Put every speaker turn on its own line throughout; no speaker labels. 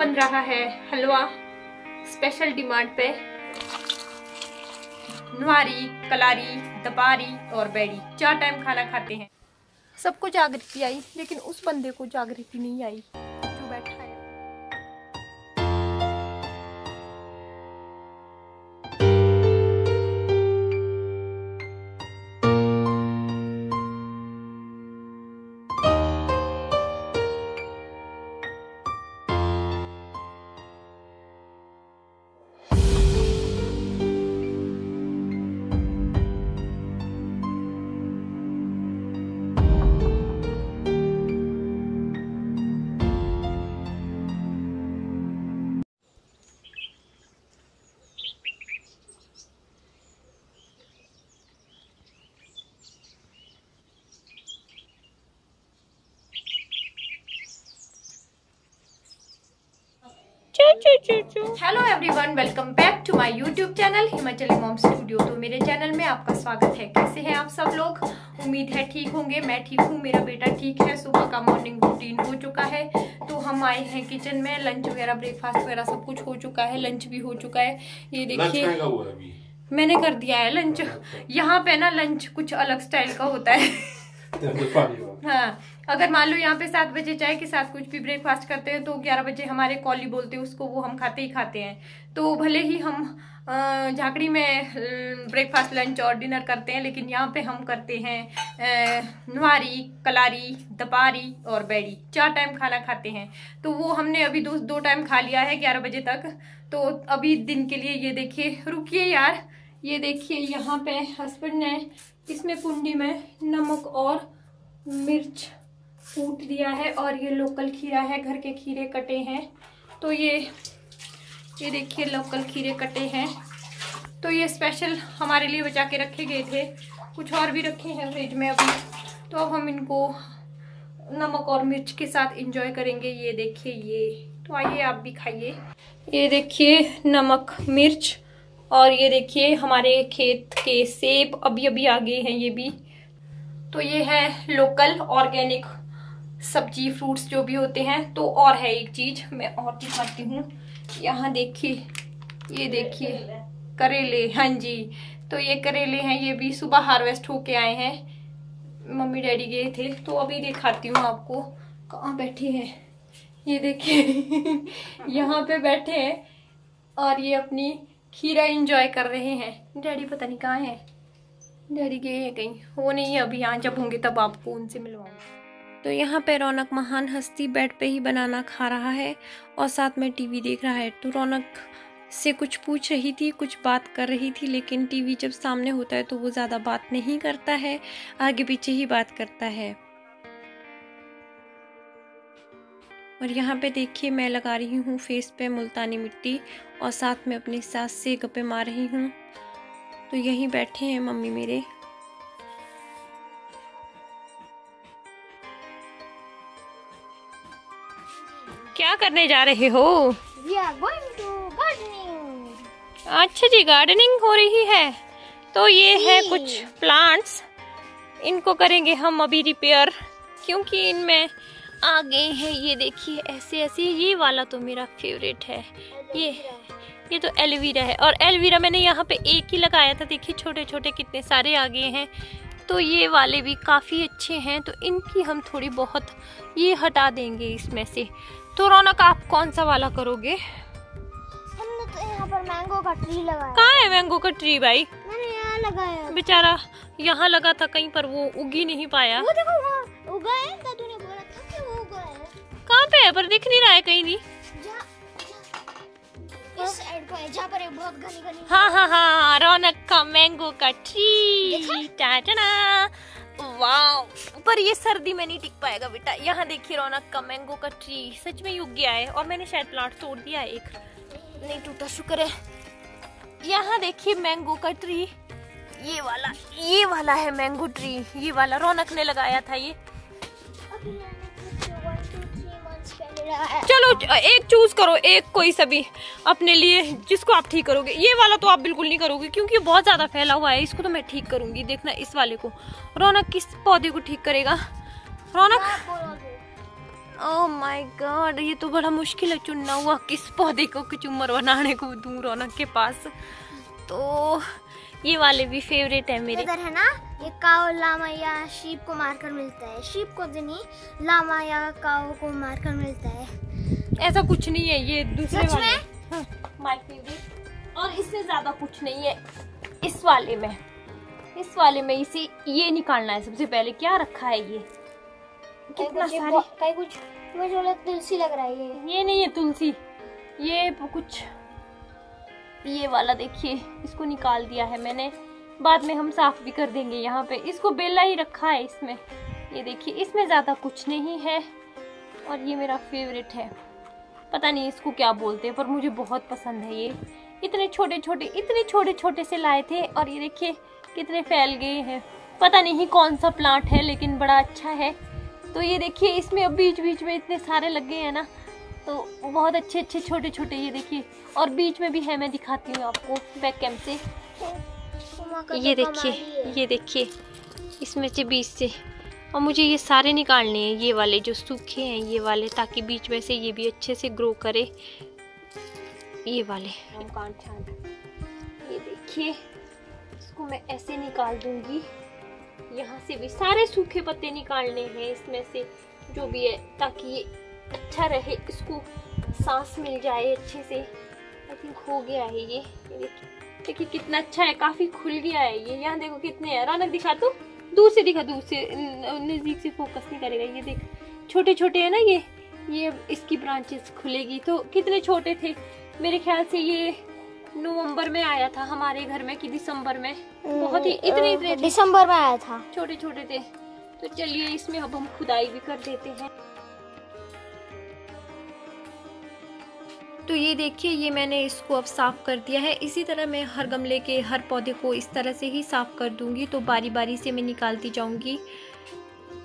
बन रहा है हलवा स्पेशल डिमांड पे। नवारी कलारी, दपारी और बैडी, चार टाइम खाना खाते हैं। सबको जागृति आई, लेकिन उस बंदे को जागृति नहीं आई। Hello everyone welcome back to my YouTube channel Himachali mom studio तो मेरे चैनल में आपका स्वागत है। कैसे हैं आप सब लोग? उम्मीद है ठीक होंगे। मैं ठीक हूँ मेरा बेटा ठीक है। सुबह का मॉर्निंग रूटीन हो चुका है। तो हम आए हैं किचन में। लंच वगैरह ब्रेकफास्ट वगैरह सब कुछ हो चुका है। लंच भी हो चुका है। ये देखिए। मैंने कर दिया है लंच यहाँ पे ना लंच कुछ अलग स्टाइल का होता है। हाँ अगर मान लो यहाँ पे सात बजे चाय के साथ कुछ भी ब्रेकफास्ट करते हैं तो ग्यारह बजे हमारे कॉली बोलते हैं, उसको वो हम खाते ही खाते हैं। तो भले ही हम झाकड़ी में ब्रेकफास्ट लंच और डिनर करते हैं, लेकिन यहाँ पे हम करते हैं नवारी कलारी, दपारी और बैडी। चार टाइम खाना खाते हैं। तो वो हमने अभी दो दो टाइम खा लिया है ग्यारह बजे तक। तो अभी दिन के लिए ये देखिए, रुकिए यार। ये देखिए, यहाँ पे हस्बैंड ने इसमें कुंडी में नमक और मिर्च कूट दिया है और ये लोकल खीरा है, घर के खीरे कटे हैं। तो ये ये देखिए लोकल खीरे कटे हैं। तो ये स्पेशल हमारे लिए बचा के रखे गए थे। कुछ और भी रखे हैं फ्रिज में अभी। तो अब हम इनको नमक और मिर्च के साथ इंजॉय करेंगे। ये देखिए ये तो आइए आप भी खाइए। ये देखिए नमक, मिर्च और ये देखिए हमारे खेत के सेब अभी अभी आ गए हैं, ये भी। तो ये है लोकल ऑर्गेनिक सब्ज़ी फ्रूट्स जो भी होते हैं तो और है एक चीज़, मैं और दिखाती हूँ। यहाँ देखिए, ये देखिए, करेले हाँ जी तो ये करेले हैं, ये भी सुबह हार्वेस्ट होके आए हैं। मम्मी, डैडी गए थे तो अभी दिखाती हूँ आपको, कहाँ बैठे हैं। ये देखिए, यहाँ पे बैठे हैं और ये अपनी खीरा इंजॉय कर रहे हैं। डैडी पता नहीं कहाँ है। डैडी गए हैं कहीं। वो नहीं है अभी यहाँ, जब होंगे तब आपको उनसे मिलवाऊँगी। तो यहाँ पे रौनक महान हस्ती बेड पे ही बनाना खा रहा है और साथ में टीवी देख रहा है। तो रौनक से कुछ पूछ रही थी, कुछ बात कर रही थी, लेकिन टीवी जब सामने होता है तो वो ज़्यादा बात नहीं करता है, आगे पीछे ही बात करता है। और यहाँ पे देखिए, मैं लगा रही हूँ फेस पे मुल्तानी मिट्टी और साथ में अपनी सास से गप्पे मार रही हूँ। तो यहीं बैठे हैं मम्मी मेरे। क्या करने जा रहे हो? अच्छा जी गार्डनिंग हो रही है। तो ये है कुछ प्लांट्स इनको करेंगे हम अभी रिपेयर क्योंकि इनमें आ गए हैं। ये देखिए ऐसे ऐसे ये वाला तो मेरा फेवरेट है। ये ये तो एलोवेरा है। और एलोवेरा मैंने यहाँ पे एक ही लगाया था। देखिए छोटे छोटे कितने सारे आ गए हैं। तो ये वाले भी काफ़ी अच्छे हैं। तो इनकी हम थोड़ी बहुत ये हटा देंगे इसमें से। तो रौनक आप कौन सा वाला करोगे?
हमने तो यहाँ पर मैंगो का ट्री लगाया।
कहाँ है मैंगो का ट्री भाई?
मैंने यहाँ लगाया।
बेचारा यहाँ लगा था कहीं पर वो उगी नहीं पाया।
वो देखो उगा है।
कहाँ पे है? पर दिख नहीं रहा है कहीं नहीं
इस साइड को है जहाँ पर एक बहुत घनी घनी
हाँ हाँ हाँ रौनक का मैंगो का ट्री टाटना वाओ पर ये सर्दी में नहीं टिक पाएगा बेटा। यहाँ देखिए रौनक का मैंगो का ट्री सच में युग गया है। और मैंने शायद प्लांट तोड़ दिया है एक। नहीं टूटा शुक्र है। यहाँ देखिए मैंगो का ट्री ये वाला ये वाला है मैंगो ट्री ये वाला रौनक ने लगाया था ये। चलो एक चूज़ करो एक कोई सभी अपने लिए जिसको आप ठीक करोगे। ये वाला तो आप बिल्कुल नहीं करोगे क्योंकि ये बहुत ज़्यादा फैला हुआ है। इसको तो मैं ठीक करूँगी। देखना इस वाले को। रौनक किस पौधे को ठीक करेगा? रौनक? ओह माय गॉड ये तो बड़ा मुश्किल है चुनना हुआ। किस पौधे को उम्र बनाने को दूर रौनक के पास? तो ये वाले भी फेवरेट है मेरे।
है ना? ये काव लामा या शीप को मारकर मिलता है। शीप को तो नहीं लामा या काव को मारकर मिलता है।
ऐसा कुछ नहीं है ये दूसरे वाले। माय फेवरेट और इससे ज़्यादा कुछ नहीं है। इस वाले में इस वाले में इसे ये निकालना है सबसे पहले। क्या रखा है ये? कितना
कुछ-
सारे
कुछ मुझे बोला तुलसी लग रहा है ये।
ये नहीं है तुलसी। ये कुछ ये वाला देखिए इसको निकाल दिया है मैंने। बाद में हम साफ़ भी कर देंगे यहाँ पे। इसको बेला ही रखा है इसमें। ये देखिए, इसमें ज़्यादा कुछ नहीं है और ये मेरा फेवरेट है। पता नहीं इसको क्या बोलते हैं, पर मुझे बहुत पसंद है ये। इतने छोटे छोटे, इतने छोटे छोटे से लाए थे और ये देखिए कितने फैल गए हैं। पता नहीं कौन सा प्लांट है, लेकिन बड़ा अच्छा है। तो ये देखिए, इसमें अब बीच बीच में इतने सारे लग गए हैं ना। तो बहुत अच्छे अच्छे छोटे छोटे ये देखिए। और बीच में भी है, मैं दिखाती हूँ आपको बैक कैम से। ये देखिए। ये देखिए इसमें से बीच से। और मुझे ये सारे निकालने हैं ये वाले जो सूखे हैं ये वाले ताकि बीच में से ये भी अच्छे से ग्रो करे। ये वाले। ये देखिए इसको मैं ऐसे निकाल दूँगी। यहाँ से भी सारे सूखे पत्ते निकालने हैं इसमें से जो भी है ताकि ये अच्छा रहे इसको सांस मिल जाए अच्छे से। आई थिंक हो गया है ये। ये देखिए। देखिए कितना अच्छा है काफ़ी खुल गया है ये। यहाँ देखो कितने हैं। रौनक दिखा तो। दूर से दिखा दूर से। नज़दीक से फोकस नहीं करेगा ये देख। छोटे छोटे है ना ये। ये इसकी ब्रांचेस खुलेगी। तो कितने छोटे थे? मेरे ख्याल से ये नवंबर में आया था हमारे घर में कि दिसंबर में। बहुत ही इतने इतने
दिसंबर में आया था।
छोटे छोटे थे। तो चलिए इसमें अब हम खुदाई भी कर देते हैं। तो ये देखिए, ये मैंने इसको अब साफ़ कर दिया है। इसी तरह मैं हर गमले के हर पौधे को इस तरह से ही साफ़ कर दूँगी। तो बारी बारी से मैं निकालती जाऊँगी।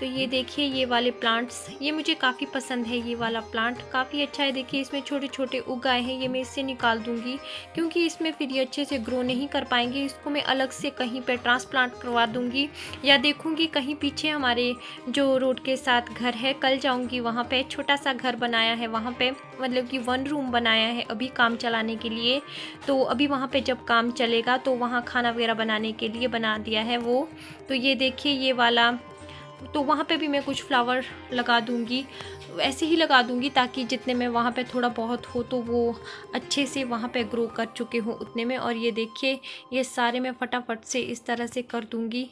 तो ये देखिए, ये वाले प्लांट्स ये मुझे काफ़ी पसंद है, ये वाला प्लांट काफ़ी अच्छा है। देखिए, इसमें छोटे छोटे उग आए हैं, ये मैं इससे निकाल दूँगी, क्योंकि इसमें फिर ये अच्छे से ग्रो नहीं कर पाएँगे। इसको मैं अलग से कहीं पे ट्रांसप्लांट करवा दूँगी, या देखूँगी कहीं पीछे हमारे जो रोड के साथ घर है, कल जाऊँगी वहाँ पर छोटा सा घर बनाया है वहाँ पर मतलब कि वन रूम बनाया है अभी काम चलाने के लिए। तो अभी वहाँ पर जब काम चलेगा तो वहाँ खाना वगैरह बनाने के लिए बना दिया है वो। तो ये देखिए, ये वाला तो वहाँ पे भी मैं कुछ फ्लावर लगा दूँगी। ऐसे ही लगा दूँगी ताकि जितने में वहाँ पे थोड़ा बहुत हो तो वो अच्छे से वहाँ पे ग्रो कर चुके हों उतने में। और ये देखिए, ये सारे मैं फटाफट से इस तरह से कर दूँगी।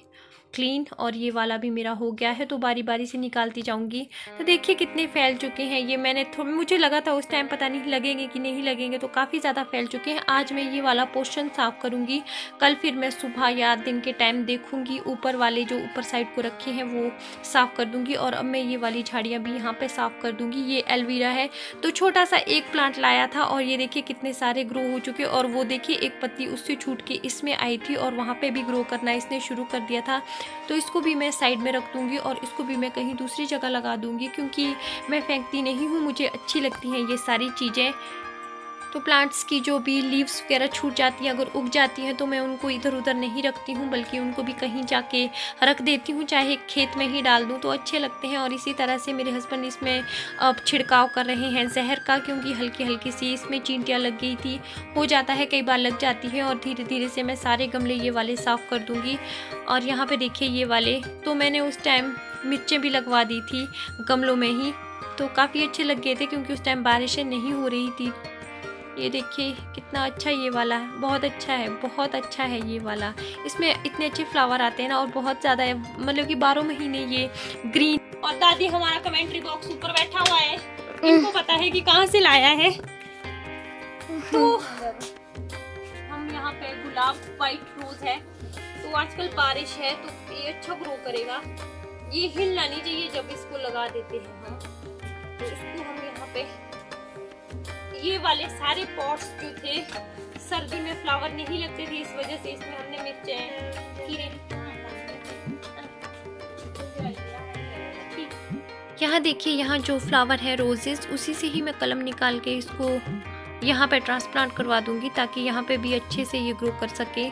क्लीन और ये वाला भी मेरा हो गया है तो बारी बारी से निकालती जाऊँगी। तो देखिए कितने फैल चुके हैं ये, मैंने थोड़ा मुझे लगा था उस टाइम पता नहीं लगेंगे कि नहीं लगेंगे तो काफ़ी ज़्यादा फैल चुके हैं। आज मैं ये वाला पोर्शन साफ़ करूँगी, कल फिर मैं सुबह या दिन के टाइम देखूँगी, ऊपर वाले जो ऊपर साइड को रखे हैं वो साफ़ कर दूँगी और अब मैं ये वाली झाड़ियाँ भी यहाँ पर साफ़ कर दूँगी, ये एलवीरा है। तो छोटा सा एक प्लांट लाया था और ये देखिए कितने सारे ग्रो हो चुके और वो देखिए एक पत्ती उससे छूट के इसमें आई थी और वहाँ पर भी ग्रो करना इसने शुरू कर दिया था। तो इसको भी मैं साइड में रख दूँगी और इसको भी मैं कहीं दूसरी जगह लगा दूँगी क्योंकि मैं फेंकती नहीं हूँ, मुझे अच्छी लगती हैं ये सारी चीज़ें। तो प्लांट्स की जो भी लीव्स वगैरह छूट जाती हैं, अगर उग जाती हैं तो मैं उनको इधर उधर नहीं रखती हूँ, बल्कि उनको भी कहीं जाके रख देती हूँ, चाहे खेत में ही डाल दूँ तो अच्छे लगते हैं। और इसी तरह से मेरे हस्बैंड इसमें अब छिड़काव कर रहे हैं जहर का, क्योंकि हल्की हल्की सी इसमें चींटियाँ लग गई थी। हो जाता है, कई बार लग जाती है और धीरे धीरे से मैं सारे गमले ये वाले साफ़ कर दूँगी। और यहाँ पर देखिए ये वाले तो मैंने उस टाइम मिर्चें भी लगवा दी थी गमलों में ही तो काफ़ी अच्छे लग गए थे, क्योंकि उस टाइम बारिशें नहीं हो रही थी। ये देखिए, कितना अच्छा ये वाला है, बहुत अच्छा है, बहुत अच्छा है ये वाला। इसमें इतने अच्छे फ्लावर आते हैं ना और बहुत ज़्यादा है मतलब कि बारह महीने ये ग्रीन और दादी हमारा कमेंट्री बॉक्स ऊपर बैठा हुआ है। इनको पता है कि कहाँ से लाया है। तो हम यहाँ पे गुलाब वाइट रोज है। तो आजकल बारिश है तो ये अच्छा ग्रो करेगा। ये हिलना नहीं चाहिए जब इसको लगा देते हैं हम तो इसको हम यहाँ पे ये वाले सारे पॉट्स जो थे, सर्दी में फ्लावर नहीं लगते थे, इस वजह से इसमें हमने मिर्चें, खीरे। यहाँ देखिए, यहाँ जो फ्लावर है रोजेस उसी से ही मैं कलम निकाल के इसको यहाँ पे ट्रांसप्लांट करवा दूँगी, ताकि यहाँ पे भी अच्छे से ये ग्रो कर सके।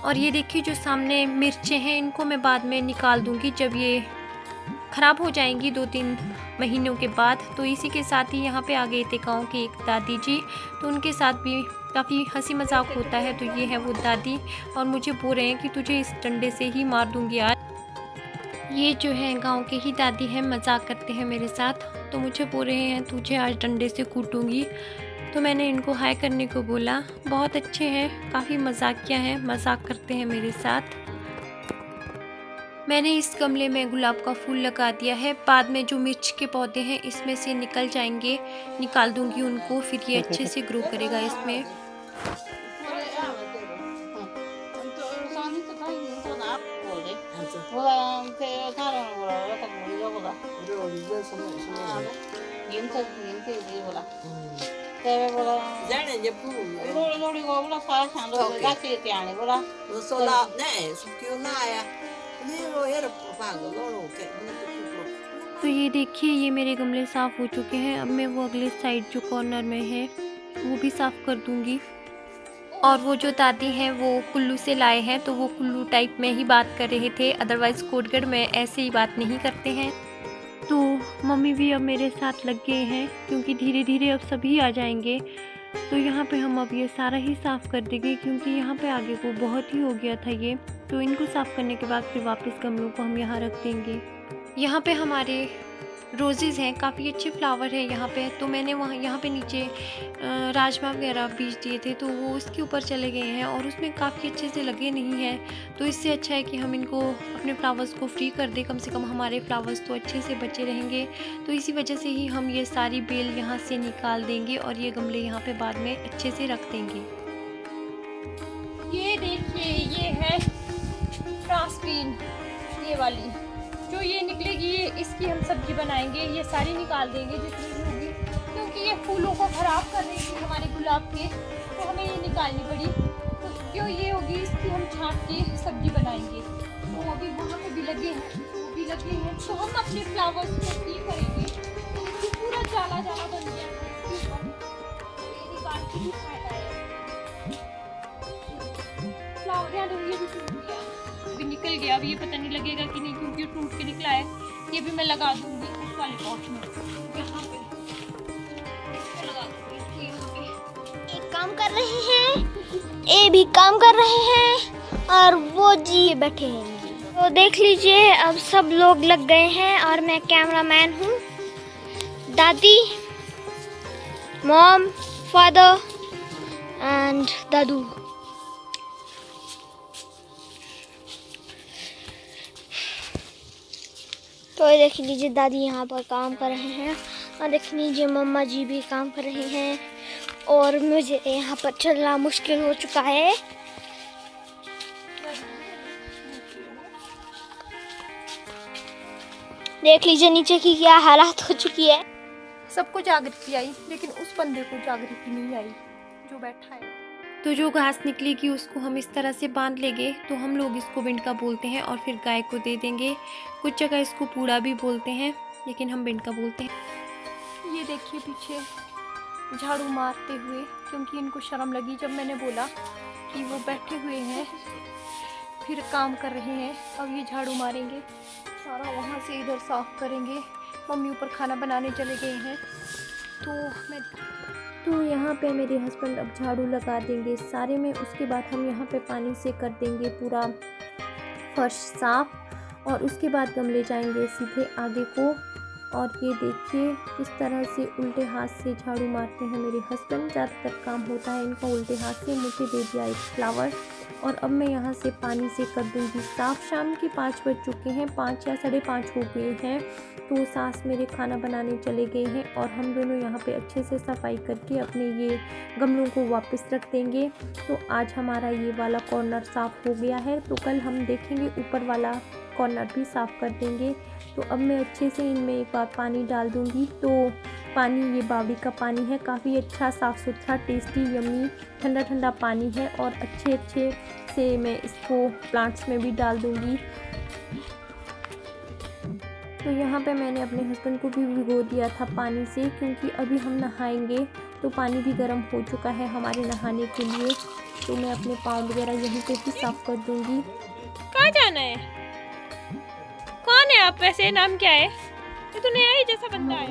और ये देखिए, जो सामने मिर्चें हैं, इनको मैं बाद में निकाल दूँगी जब ये ख़राब हो जाएँगी दो तीन महीनों के बाद। तो इसी के साथ ही यहाँ पे आ गए थे गाँव के एक दादी जी तो उनके साथ भी काफ़ी हँसी मज़ाक होता है। तो ये है वो दादी और मुझे बोल रहे हैं कि तुझे इस डंडे से ही मार दूँगी आज। ये जो है गाँव के ही दादी हैं, मज़ाक करते हैं मेरे साथ। तो मुझे बोल रहे हैं, तुझे आज डंडे से कूटूँगी। तो मैंने इनको हाय करने को बोला, बहुत अच्छे हैं, काफ़ी मजाकिया हैं, मज़ाक करते हैं मेरे साथ। मैंने इस गमले में गुलाब का फूल लगा दिया है। बाद में जो मिर्च के पौधे हैं इसमें से निकल जाएँगे। निकाल दूँगी उनको फिर ये अच्छे से ग्रो करेगा इसमें।
Già तो
ये देखिए, ये मेरे गमले साफ़ हो चुके हैं। अब मैं वो अगले साइड जो कॉर्नर में है, वो भी साफ़ कर दूँगी। और वो जो दादी हैं, वो कुल्लू से लाए हैं तो वो कुल्लू टाइप में ही बात कर रहे थे। अदरवाइज़ कोटगढ़ में ऐसे ही बात नहीं करते हैं। तो मम्मी भी अब मेरे साथ लग गए हैं, क्योंकि धीरे धीरे अब सभी आ जाएँगे। तो यहाँ पे हम अब ये सारा ही साफ़ कर देंगे क्योंकि यहाँ पे आगे को बहुत ही हो गया था ये। तो इनको साफ़ करने के बाद फिर वापस गमलों को हम यहाँ रख देंगे। यहाँ पे हमारे रोज़ेज़ हैं, काफ़ी अच्छे फ्लावर हैं यहाँ पे। तो मैंने वहाँ, यहाँ पे नीचे राजमा वगैरह बीज दिए थे तो वो उसके ऊपर चले गए हैं और उसमें काफ़ी अच्छे से लगे नहीं हैं। तो इससे अच्छा है कि हम इनको अपने फ्लावर्स को फ्री कर दें। कम से कम हमारे फ्लावर्स तो अच्छे से बचे रहेंगे। तो इसी वजह से ही हम ये सारी बेल यहाँ से निकाल देंगे और ये गमले यहाँ पर बाद में अच्छे से रख देंगे। ये देखिए, ये है ये वाली। जो ये निकलेगी, ये इसकी हम सब्ज़ी बनाएँगे, ये सारी निकाल देंगे जितनी भी होगी। क्योंकि ये फूलों को ख़राब कर रही थी हमारे गुलाब के तो हमें ये निकालनी पड़ी। तो क्यों ये होगी? इसकी हम छाट के सब्ज़ी बनाएँगे। तो अभी वहाँ पे भी लगे हैं भी लगे हैं। तो हम अपने फ्लावर्स को फ्री करेंगे। तो पूरा जाला जाला बन गया टूट गया। निकल गया। अभी ये पता नहीं लगेगा कि नहीं, क्योंकि टूट के निकला है। ये भी मैं लगा दूँगी उस वाले पॉट में।
काम कर रहे हैं। ए भी काम कर रहे हैं और वो जी बैठे हैं। तो देख लीजिए, अब सब लोग लग गए हैं और मैं कैमरामैन हूँ। दादी, मॉम, फादर एंड दादू। तो ये देख लीजिए दादी यहाँ पर काम कर रहे हैं और देख लीजिए मम्मा जी भी काम कर रहे हैं और मुझे यहाँ पर चलना मुश्किल हो चुका है। देख लीजिए नीचे की क्या हालात हो चुकी है।
सबको जागृति आई, लेकिन उस बंदे को जागृति नहीं आई, जो बैठा है। तो जो घास निकलेगी, उसको हम इस तरह से बाँध लेंगे तो हम लोग इसको बिंडका बोलते हैं और फिर गाय को दे देंगे। कुछ जगह इसको पूड़ा भी बोलते हैं, लेकिन हम बिंडका बोलते हैं। ये देखिए पीछे, झाड़ू मारते हुए, क्योंकि इनको शर्म लगी जब मैंने बोला कि वो बैठे हुए हैं, फिर काम कर रहे हैं, अब ये झाड़ू मारेंगे। सारा वहाँ से इधर साफ़ करेंगे। मम्मी ऊपर खाना बनाने चले गए हैं। तो मैं तो यहाँ पे मेरे हस्बैंड अब झाड़ू लगा देंगे। सारे में उसके बाद हम यहाँ पे पानी से कर देंगे पूरा फर्श साफ़ और उसके बाद गमले जाएँगे सीधे आगे को। और ये देखिए किस तरह से उल्टे हाथ से झाड़ू मारते हैं मेरे हस्बैंड ज़्यादातर काम होता है इनका उल्टे हाथ से। मुझे दे दिया एक फ्लावर और अब मैं यहाँ से पानी से कर दूँगी साफ़। शाम के पाँच बज चुके हैं, पाँच या साढ़े पाँच हो गए हैं तो सास मेरे खाना बनाने चले गए हैं और हम दोनों यहाँ पे अच्छे से सफ़ाई करके अपने ये गमलों को वापस रख देंगे। तो आज हमारा ये वाला कॉर्नर साफ़ हो गया है तो कल हम देखेंगे ऊपर वाला कॉर्नर भी साफ़ कर देंगे। तो अब मैं अच्छे से इनमें एक बार पानी डाल दूँगी तो पानी, ये बावड़ी का पानी है। काफ़ी अच्छा साफ़ सुथरा टेस्टी यमी ठंडा ठंडा पानी है और अच्छे अच्छे से मैं इसको प्लांट्स में भी डाल दूँगी। तो यहाँ पे मैंने अपने हस्बैंड को भी भिगो दिया था पानी से, क्योंकि अभी हम नहाएँगे तो पानी भी गर्म हो चुका है हमारे नहाने के लिए। तो मैं अपने पाँव वगैरह यहीं पे भी साफ़ कर दूँगी।
कहाँ जाना है?
कौन है आप? वैसे नाम क्या है? ये तो नया ही जैसा बनता है।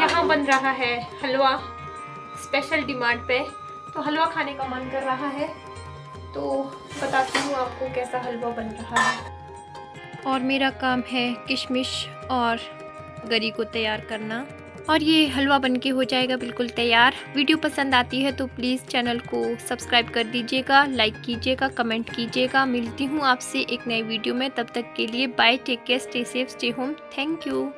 यहाँ बन रहा है हलवा स्पेशल डिमांड पे। तो हलवा खाने का मन कर रहा है। तो बताती हूँ आपको कैसा हलवा बन रहा है। और मेरा काम है किशमिश और गरी को तैयार करना। और ये हलवा बनके हो जाएगा बिल्कुल तैयार। वीडियो पसंद आती है तो प्लीज़ चैनल को सब्सक्राइब कर दीजिएगा लाइक कीजिएगा कमेंट कीजिएगा। मिलती हूँ आपसे एक नए वीडियो में। तब तक के लिए bye take care stay safe stay home thank you